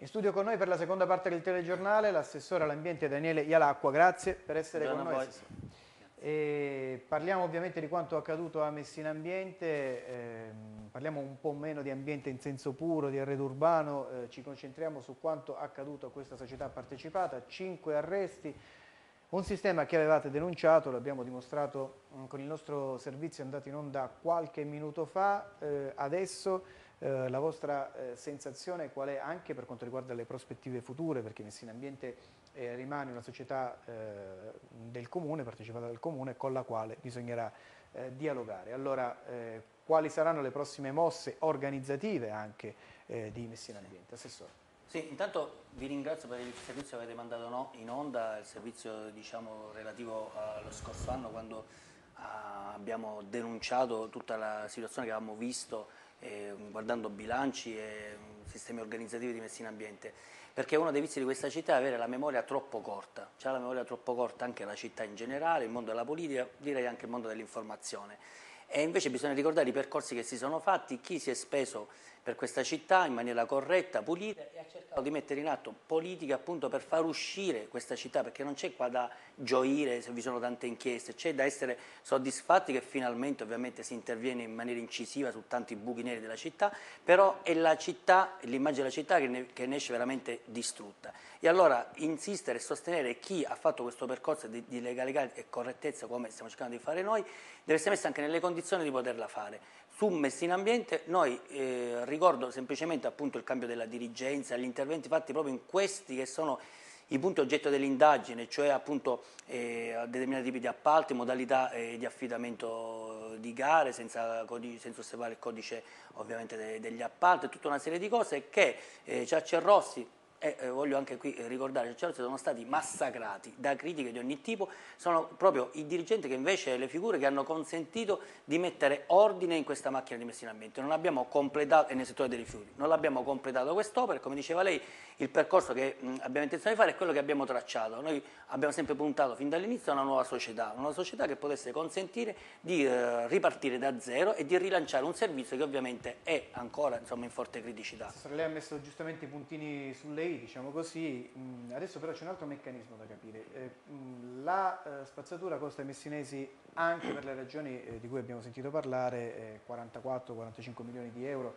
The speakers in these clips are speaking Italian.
In studio con noi per la seconda parte del telegiornale l'assessore all'ambiente Daniele Ialacqua, grazie per essere Buongiorno con noi. Parliamo ovviamente di quanto accaduto a Messina Ambiente, ehm, parliamo un po' meno di ambiente in senso puro, di arredo urbano, eh, ci concentriamo su quanto accaduto a questa società partecipata, cinque arresti, un sistema che avevate denunciato, l'abbiamo dimostrato mh, con il nostro servizio andato in onda qualche minuto fa, eh, adesso eh, la vostra eh, sensazione qual è anche per quanto riguarda le prospettive future, perché Messina Ambiente eh, rimane una società eh, del comune, partecipata dal comune, con la quale bisognerà eh, dialogare. Allora, quali saranno le prossime mosse organizzative anche di Messina Ambiente? Assessore. Sì, intanto vi ringrazio per il servizio che avete mandato in onda, il servizio diciamo, relativo allo scorso anno quando ah, abbiamo denunciato tutta la situazione che avevamo visto eh, guardando bilanci e sistemi organizzativi di Messina Ambiente, perché uno dei vizi di questa città è avere la memoria troppo corta, c'è la memoria troppo corta anche la città in generale, il mondo della politica, direi anche il mondo dell'informazione. E invece bisogna ricordare i percorsi che si sono fatti, chi si è speso per questa città in maniera corretta, pulita e ha cercato di mettere in atto politiche appunto per far uscire questa città, perché non c'è qua da gioire se vi sono tante inchieste, c'è da essere soddisfatti che finalmente ovviamente si interviene in maniera incisiva su tanti buchi neri della città, però è la città, l'immagine della città che ne, che ne, esce veramente distrutta. E allora insistere e sostenere chi ha fatto questo percorso di, di legalità e correttezza come stiamo cercando di fare noi, deve essere messo anche nelle condizioni di poterla fare. Su Messina Ambiente noi eh, ricordo semplicemente appunto il cambio della dirigenza, gli interventi fatti proprio in questi che sono i punti oggetto dell'indagine, cioè appunto eh, determinati tipi di appalti, modalità eh, di affidamento di gare senza, senza, osservare il codice ovviamente de, degli appalti, tutta una serie di cose che eh, Ciacci e Rossi e eh, voglio anche qui ricordare che sono stati massacrati da critiche di ogni tipo, sono proprio i dirigenti che invece le figure che hanno consentito di mettere ordine in questa macchina di messa in ambiente. Non abbiamo completato, e nel settore dei rifiuti, non abbiamo completato quest'opera come diceva lei il percorso che mh, abbiamo intenzione di fare è quello che abbiamo tracciato. Noi abbiamo sempre puntato fin dall'inizio a una nuova società, una società che potesse consentire di eh, ripartire da zero e di rilanciare un servizio che ovviamente è ancora insomma, in forte criticità. Lei ha messo giustamente i puntini su lei, diciamo così, mm, adesso però c'è un altro meccanismo da capire. Eh, mm, la eh, spazzatura costa ai messinesi anche per le ragioni di cui abbiamo sentito parlare, 44-45 milioni di euro,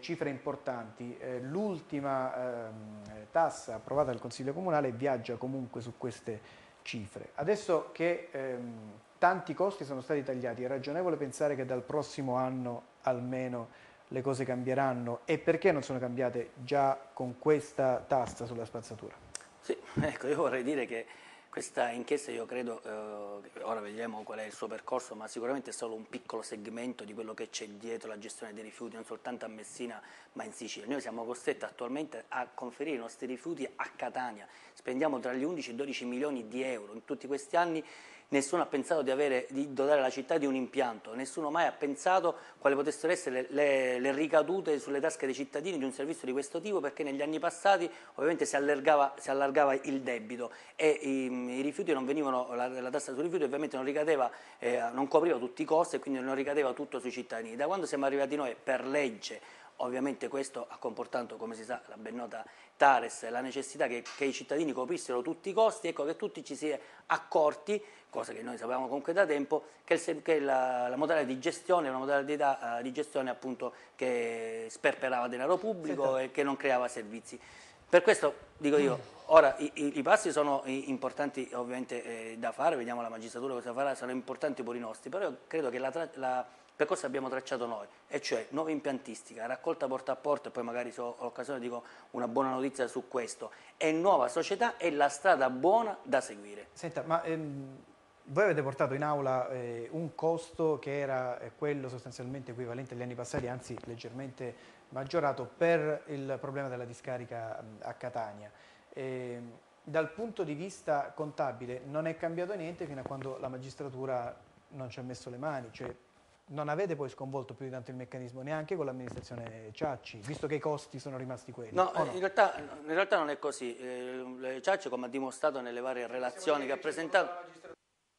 cifre importanti. L'ultima ehm, tassa approvata dal Consiglio Comunale viaggia comunque su queste cifre. Adesso che ehm, tanti costi sono stati tagliati, è ragionevole pensare che dal prossimo anno almeno le cose cambieranno e perché non sono cambiate già con questa tassa sulla spazzatura? Sì, ecco, io vorrei dire che questa inchiesta io credo, eh, ora vediamo qual è il suo percorso, ma sicuramente è solo un piccolo segmento di quello che c'è dietro la gestione dei rifiuti, non soltanto a Messina ma in Sicilia. Noi siamo costretti attualmente a conferire i nostri rifiuti a Catania, spendiamo tra gli 11 e i 12 milioni di euro in tutti questi anni nessuno ha pensato di, avere, di, dotare la città di un impianto, nessuno mai ha pensato quali potessero essere le, le, le, ricadute sulle tasche dei cittadini di un servizio di questo tipo perché negli anni passati ovviamente si allargava, si allargava il debito e i, i, rifiuti non venivano, la, la tassa sui rifiuti ovviamente non, ricadeva, eh, non copriva tutti i costi e quindi non ricadeva tutto sui cittadini. Da quando siamo arrivati noi per legge Ovviamente questo ha comportato, come si sa, la ben nota Tares, la necessità che, che, i cittadini coprissero tutti i costi, ecco che tutti ci si è accorti, cosa che noi sapevamo comunque da tempo, che, il, che la, la, modalità di gestione è una modalità uh, di gestione appunto che sperperava denaro pubblico Senta. e che non creava servizi. Per questo dico io, ora i, i, i passi sono importanti ovviamente eh, da fare, vediamo la magistratura cosa farà, saranno importanti pure i nostri, però io credo che la, la percorso abbiamo tracciato noi, e cioè nuova impiantistica, raccolta porta a porta, e poi magari se ho l'occasione dico una buona notizia su questo, e nuova società è la strada buona da seguire. Senta, ma ehm, voi avete portato in aula eh, un costo che era eh, quello sostanzialmente equivalente agli anni passati, anzi leggermente maggiorato, per il problema della discarica a Catania. Eh, dal punto di vista contabile non è cambiato niente fino a quando la magistratura non ci ha messo le mani, cioè non avete poi sconvolto più di tanto il meccanismo neanche con l'amministrazione Ciacci, visto che i costi sono rimasti quelli? No, no? In, realtà, in, realtà, non è così. Eh, Ciacci, come ha dimostrato nelle varie relazioni che ha presentato...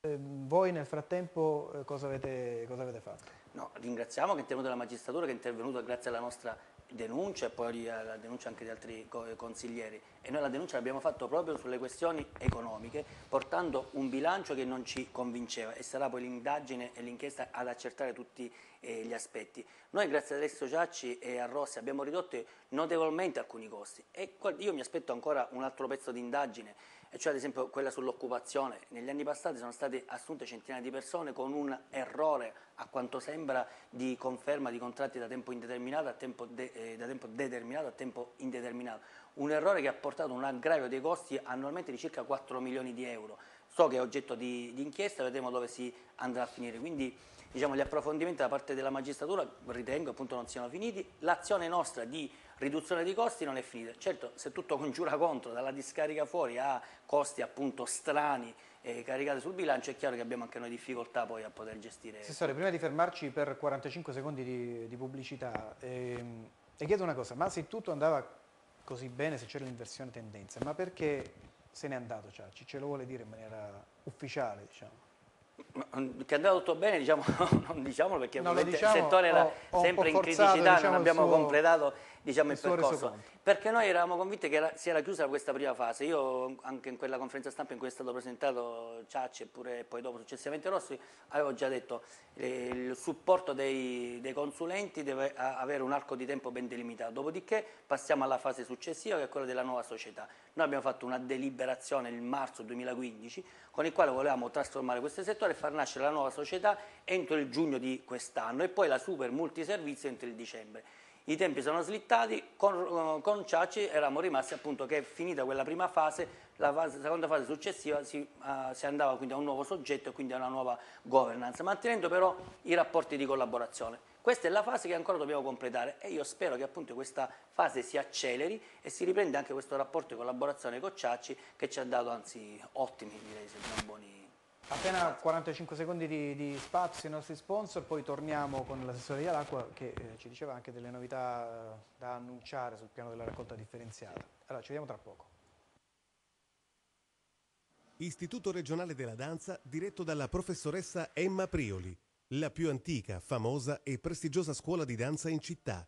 Eh, voi nel frattempo eh, cosa, avete, cosa, avete, fatto? No, ringraziamo che è intervenuta la magistratura, che è intervenuta grazie alla nostra denuncia e poi la denuncia anche di altri consiglieri. E noi la denuncia l'abbiamo fatto proprio sulle questioni economiche portando un bilancio che non ci convinceva e sarà poi l'indagine e l'inchiesta ad accertare tutti eh, gli aspetti. Noi grazie ad Alessio Ciacci e a Rossi abbiamo ridotto notevolmente alcuni costi e io mi aspetto ancora un altro pezzo di indagine cioè ad esempio quella sull'occupazione. Negli anni passati sono state assunte centinaia di persone con un errore, a quanto sembra, di conferma di contratti da tempo indeterminato a tempo, de, eh, da tempo determinato a tempo indeterminato. Un errore che ha portato un aggravio dei costi annualmente di circa 4 milioni di euro. So che è oggetto di, di inchiesta, vedremo dove si andrà a finire. Quindi diciamo, gli approfondimenti da parte della magistratura ritengo appunto non siano finiti. L'azione nostra di riduzione dei costi non è finita. Certo, se tutto congiura contro, dalla discarica fuori a costi appunto strani eh, caricati sul bilancio, è chiaro che abbiamo anche noi difficoltà poi a poter gestire. Assessore, prima di fermarci per 45 secondi di, di pubblicità, ehm, le chiedo una cosa, ma se tutto andava così bene, se c'era l'inversione tendenza, ma perché se n'è andato Ciacci? Ce lo vuole dire in maniera ufficiale, diciamo? Che è andato tutto bene, diciamo, non diciamolo perché no, diciamo, il settore era ho, sempre in criticità, diciamo, non abbiamo suo, completato diciamo, il, il percorso, perché noi eravamo convinti che era, si era chiusa questa prima fase, io anche in quella conferenza stampa in cui è stato presentato Ciacci e poi dopo successivamente Rossi, avevo già detto eh, il supporto dei, dei consulenti deve avere un arco di tempo ben delimitato, dopodiché passiamo alla fase successiva che è quella della nuova società. Noi abbiamo fatto una deliberazione nel marzo 2015 con il quale volevamo trasformare questo settore e far nascere la nuova società entro il giugno di quest'anno e poi la super multiservizio entro il dicembre. I tempi sono slittati, con, con Ciacci eravamo rimasti appunto che finita quella prima fase, la fase, seconda fase successiva si, uh, si, andava quindi a un nuovo soggetto e quindi a una nuova governance, mantenendo però i rapporti di collaborazione. Questa è la fase che ancora dobbiamo completare e io spero che appunto questa fase si acceleri e si riprenda anche questo rapporto di collaborazione con Ciacci che ci ha dato anzi ottimi direi se non buoni Appena 45 secondi di, di, spazio ai nostri sponsor, poi torniamo con l'assessore dell'acqua che eh, ci diceva anche delle novità eh, da annunciare sul piano della raccolta differenziata. Allora, ci vediamo tra poco. Istituto regionale della danza diretto dalla professoressa Emma Prioli, la più antica, famosa e prestigiosa scuola di danza in città.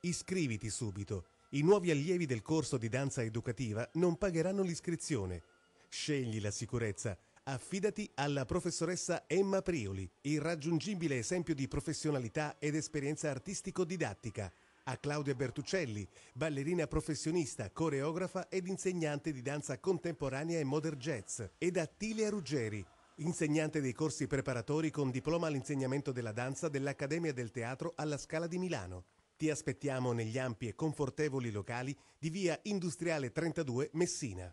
Iscriviti subito. I nuovi allievi del corso di danza educativa non pagheranno l'iscrizione. Scegli la sicurezza Affidati alla professoressa Emma Prioli, irraggiungibile esempio di professionalità ed esperienza artistico-didattica. A Claudia Bertuccelli, ballerina professionista, coreografa ed insegnante di danza contemporanea e modern jazz. Ed a Tilia Ruggeri, insegnante dei corsi preparatori con diploma all'insegnamento della danza dell'Accademia del Teatro alla Scala di Milano. Ti aspettiamo negli ampi e confortevoli locali di via Industriale 32 Messina.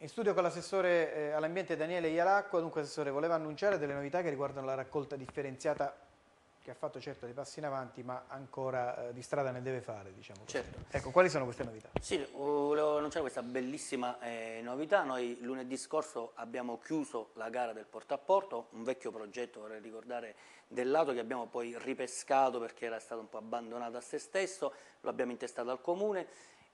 In studio con l'assessore eh, all'ambiente Daniele Ialacqua, dunque assessore voleva annunciare delle novità che riguardano la raccolta differenziata che ha fatto certo dei passi in avanti ma ancora eh, di strada ne deve fare diciamo certo. ecco quali sono queste novità? Sì, volevo annunciare questa bellissima eh, novità noi lunedì scorso abbiamo chiuso la gara del porta a porto un vecchio progetto vorrei ricordare del lato che abbiamo poi ripescato perché era stato un po' abbandonato a se stesso lo abbiamo intestato al comune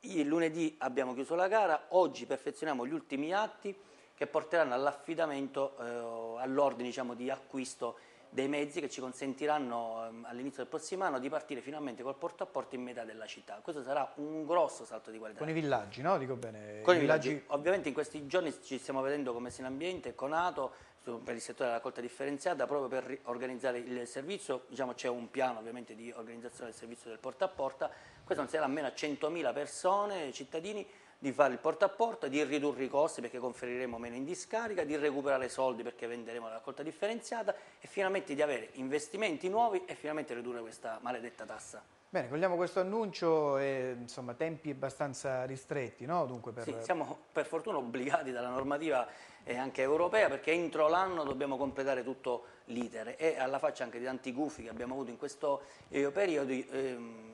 il lunedì abbiamo chiuso la gara, oggi perfezioniamo gli ultimi atti che porteranno all'affidamento, eh, all'ordine diciamo, di acquisto dei mezzi che ci consentiranno ehm, all'inizio del prossimo anno di partire finalmente col porto a porto in metà della città. Questo sarà un grosso salto di qualità. Con i villaggi, no? Dico bene. Con i villaggi. villaggi. Ovviamente in questi giorni ci stiamo vedendo come Sinambiente, con Ato, per il settore della raccolta differenziata, proprio per organizzare il servizio, diciamo c'è un piano ovviamente di organizzazione del servizio del porta a porta, questo considera almeno a 100.000 persone, cittadini, di fare il porta a porta, di ridurre i costi perché conferiremo meno in discarica, di recuperare soldi perché venderemo la raccolta differenziata e finalmente di avere investimenti nuovi e finalmente ridurre questa maledetta tassa. Bene, cogliamo questo annuncio e insomma tempi abbastanza ristretti, no? Dunque per... Sì, siamo per fortuna obbligati dalla normativa eh, anche europea perché entro l'anno dobbiamo completare tutto l'iter e alla faccia anche di tanti gufi che abbiamo avuto in questo eh, periodo ehm,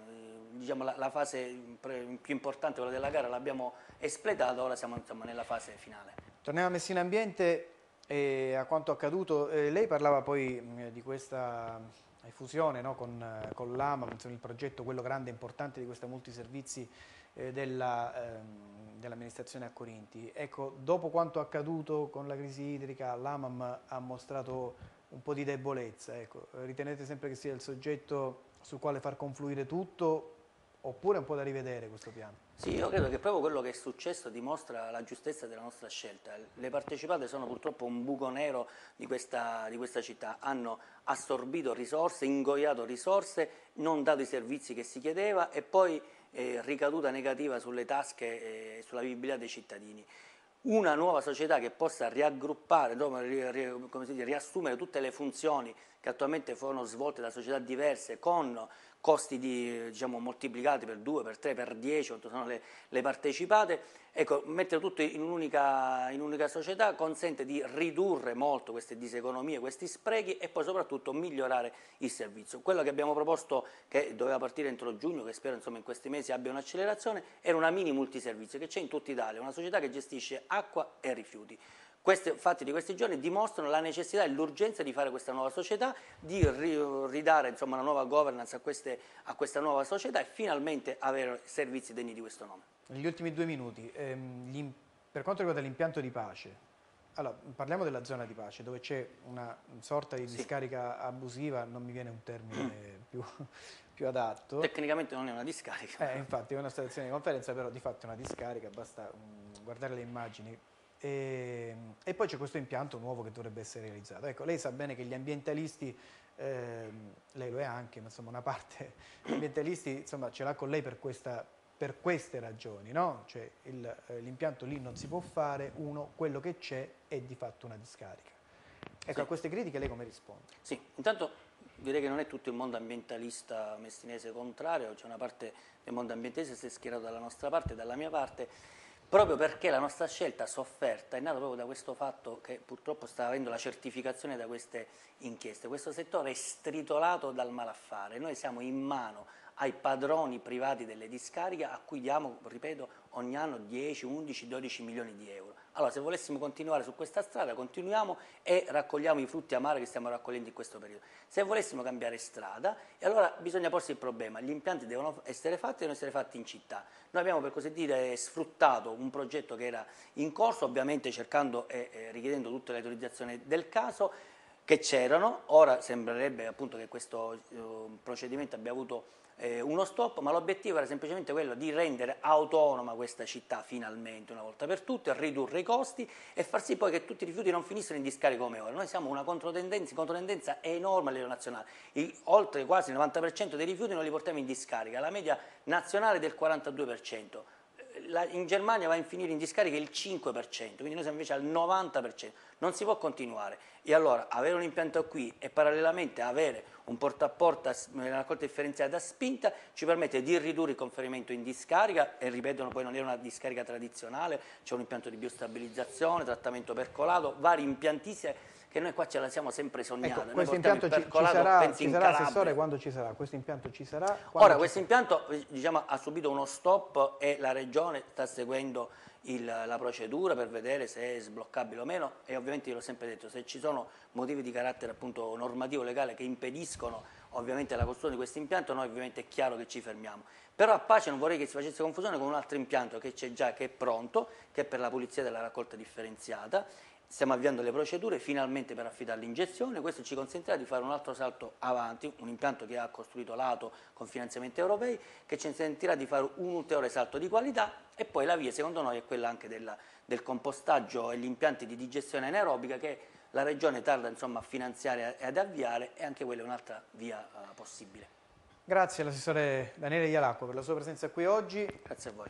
diciamo, la, la, fase più importante, quella della gara, l'abbiamo espletata, ora siamo insomma, nella fase finale. Torniamo a Messina Ambiente e a quanto accaduto. Eh, lei parlava poi mh, di questa fusione no, con, eh, con l'AMA, il progetto, quello grande e importante di questa multiservizi eh, dell'amministrazione dell a Corinti. Ecco, dopo quanto accaduto con la crisi idrica, l'AMAM ha mostrato un po' di debolezza. Ecco. Ritenete sempre che sia il soggetto sul quale far confluire tutto oppure è un po' da rivedere questo piano? Sì, io credo che proprio quello che è successo dimostra la giustezza della nostra scelta. Le partecipate sono purtroppo un buco nero di questa, di questa città, hanno assorbito risorse, ingoiato risorse, non dato i servizi che si chiedeva e poi eh, ricaduta negativa sulle tasche e sulla vivibilità dei cittadini una nuova società che possa riaggruppare, riassumere tutte le funzioni che attualmente furono svolte da società diverse con costi di, diciamo, moltiplicati per 2, per 3, per 10, quanto sono le, le partecipate, ecco, mettere tutto in un'unica, in un'unica società consente di ridurre molto queste diseconomie, questi sprechi e poi soprattutto migliorare il servizio. Quello che abbiamo proposto, che doveva partire entro giugno, che spero insomma, in questi mesi abbia un'accelerazione, era una mini multiservizio che c'è in tutta Italia, una società che gestisce acqua e rifiuti. Questi fatti di questi giorni dimostrano la necessità e l'urgenza di fare questa nuova società, di ridare insomma, una nuova governance a, queste, a, questa nuova società e finalmente avere servizi degni di questo nome. Negli ultimi due minuti, ehm, per quanto riguarda l'impianto di pace, allora, parliamo della zona di pace, dove c'è una sorta di discarica sì. abusiva, non mi viene un termine più, più, adatto. Tecnicamente non è una discarica. Eh, infatti è una stazione di conferenza, però di fatto è una discarica, basta um, guardare le immagini e, ehm, e poi c'è questo impianto nuovo che dovrebbe essere realizzato. Ecco, lei sa bene che gli ambientalisti, eh, lei lo è anche, ma insomma una parte, gli ambientalisti insomma, ce l'ha con lei per, questa, per queste ragioni, no? Cioè eh, l'impianto lì non si può fare, uno, quello che c'è è di fatto una discarica. Ecco, sì. a queste critiche lei come risponde? Sì, intanto direi che non è tutto il mondo ambientalista messinese contrario, c'è una parte del mondo ambientalista che si è schierato dalla nostra parte, dalla mia parte, proprio perché la nostra scelta sofferta è nata proprio da questo fatto che purtroppo sta avendo la certificazione da queste inchieste. Questo settore è stritolato dal malaffare, noi siamo in mano ai padroni privati delle discariche a cui diamo, ripeto, ogni anno 10, 11, 12 milioni di euro. Allora, se volessimo continuare su questa strada, continuiamo e raccogliamo i frutti amari che stiamo raccogliendo in questo periodo. Se volessimo cambiare strada, allora bisogna porsi il problema, gli impianti devono essere fatti e devono essere fatti in città. Noi abbiamo, per così dire, sfruttato un progetto che era in corso, ovviamente cercando e richiedendo tutte le autorizzazioni del caso, che c'erano, ora sembrerebbe appunto che questo uh, procedimento abbia avuto eh, uno stop, ma l'obiettivo era semplicemente quello di rendere autonoma questa città finalmente una volta per tutte, ridurre i costi e far sì poi che tutti i rifiuti non finissero in discarica come ora. Noi siamo una controtendenza, controtendenza enorme a livello nazionale, I, oltre quasi il 90% dei rifiuti non li portiamo in discarica, la media nazionale è del 42% la, in Germania va a finire in discarica il 5%, quindi noi siamo invece al 90%, non si può continuare. E allora avere un impianto qui e parallelamente avere un porta a porta, una raccolta differenziata a spinta ci permette di ridurre il conferimento in discarica e ripeto poi non è una discarica tradizionale, c'è un impianto di biostabilizzazione, trattamento percolato, vari impiantissimi che noi qua ce la siamo sempre sognata. Ecco, questo impianto ci, ci, sarà, ci sarà assessore quando ci sarà? Questo impianto ci sarà? Ora, questo impianto diciamo, ha subito uno stop e la Regione sta seguendo il, la procedura per vedere se è sbloccabile o meno e ovviamente io l'ho sempre detto, se ci sono motivi di carattere appunto normativo legale che impediscono ovviamente la costruzione di questo impianto, noi ovviamente è chiaro che ci fermiamo. Però a pace non vorrei che si facesse confusione con un altro impianto che c'è già, che è pronto, che è per la pulizia della raccolta differenziata Stiamo avviando le procedure finalmente per affidare l'ingezione, questo ci consentirà di fare un altro salto avanti, un impianto che ha costruito l'ATO con finanziamenti europei, che ci consentirà di fare un ulteriore salto di qualità e poi la via secondo noi è quella anche della, del compostaggio e gli impianti di digestione anaerobica che la Regione tarda insomma, a finanziare e ad avviare e anche quella è un'altra via uh, possibile. Grazie all'assessore Daniele Ialacqua per la sua presenza qui oggi. Grazie a voi.